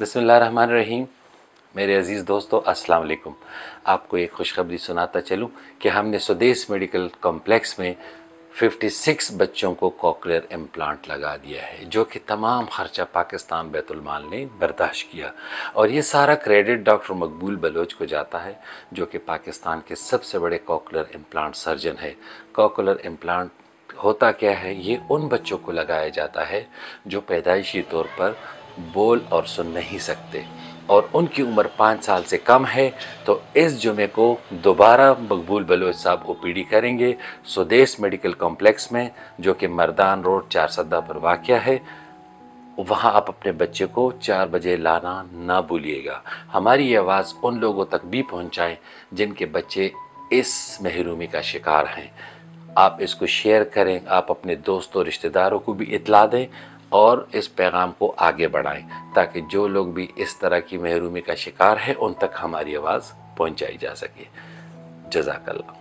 रहीम मेरे अज़ीज़ दोस्तों, अस्सलाम वालेकुम। आपको एक खुशखबरी सुनाता चलूँ कि हमने स्वदेश मेडिकल कॉम्प्लेक्स में 56 बच्चों को कॉकलियर इम्प्लांट लगा दिया है, जो कि तमाम ख़र्चा पाकिस्तान बैतुलमाल ने बर्दाश्त किया। और ये सारा क्रेडिट डॉक्टर मकबूल बलोच को जाता है, जो कि पाकिस्तान के सबसे बड़े कॉकलियर इम्प्लांट सर्जन है। कॉकलियर इम्प्लांट होता क्या है? ये उन बच्चों को लगाया जाता है, जो पैदाइशी तौर पर बोल और सुन नहीं सकते। और उनकी उम्र पाँच साल से कम है तो इस जुमे को दोबारा मकबूल बलोच साहब ओ करेंगे स्वदेश मेडिकल कॉम्प्लेक्स में, जो कि मरदान रोड चार सद्दा पर वाक़ है। वहाँ आप अपने बच्चे को चार बजे लाना ना भूलिएगा। हमारी ये आवाज़ उन लोगों तक भी पहुँचाएँ जिनके बच्चे इस महरूमी का शिकार हैं। आप इसको शेयर करें, आप अपने दोस्तों रिश्तेदारों को भी इतला दें। और इस पैगाम को आगे बढ़ाएँ, ताकि जो लोग भी इस तरह की महरूमी का शिकार है, उन तक हमारी आवाज़ पहुंचाई जा सके। जजाकल्ला